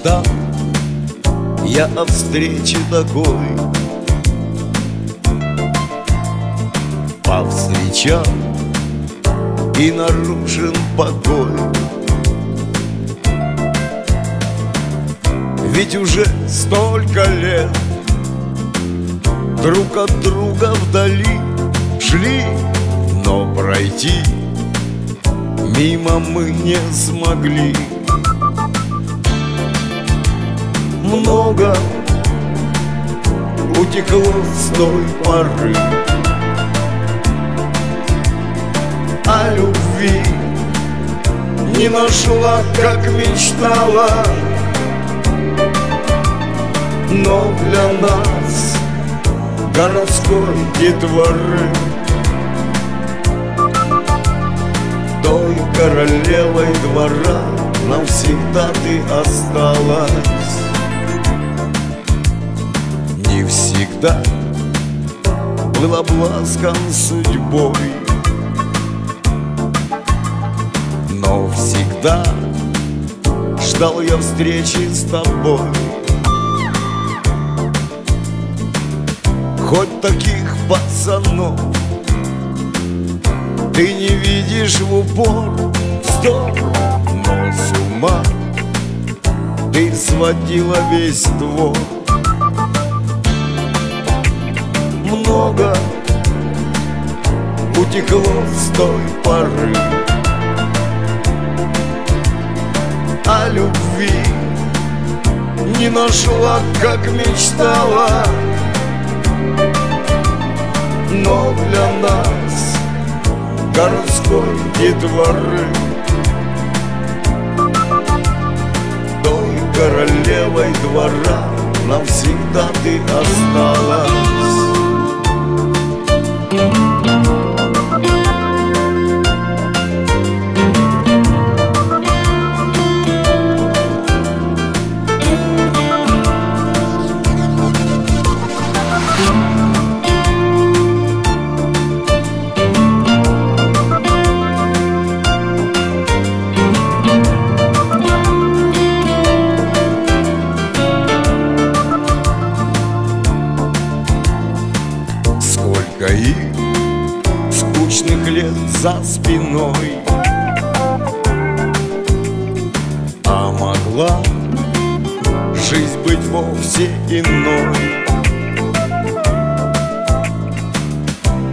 Мечтал я о встрече такой. Повстречал и нарушен покой. Ведь уже столько лет Друг от друга вдали шли Но пройти мимо мы не смогли Утекло с той поры. А любви не нашла, как мечтала. Но для нас городской детворы. Той королевой двора навсегда ты осталась Не всегда был обласкан судьбой. Но всегда ждал я встречи с тобой. Хоть таких пацанов Ты не видишь в упор Стоп, но с ума Ты сводила весь двор Много утекло с той поры. А любви не нашла, как мечтала. Но для нас городской детворы. Той королевой двора навсегда ты осталась Их скучных лет за спиной. А могла жизнь быть вовсе иной.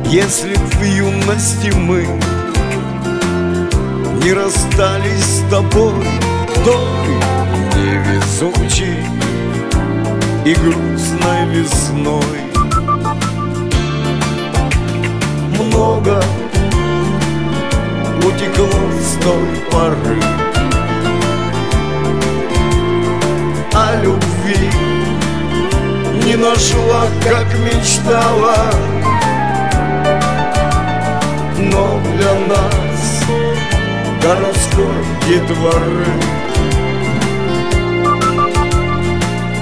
Если б в юности мы Не расстались с тобой Той невезучей и грустной весной много утекло с той поры. А любви не нашла, как мечтала Но для нас городской детворы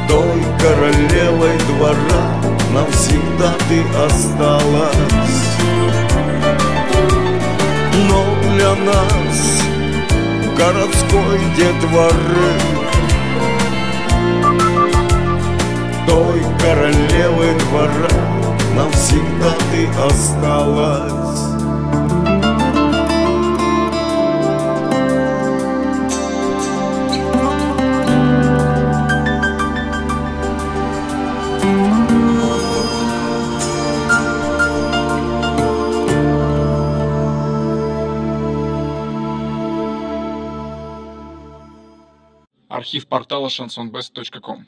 Той королевой двора навсегда ты осталась нас городской детворы Той королевы двора навсегда ты осталась Архив портала chansonbest.com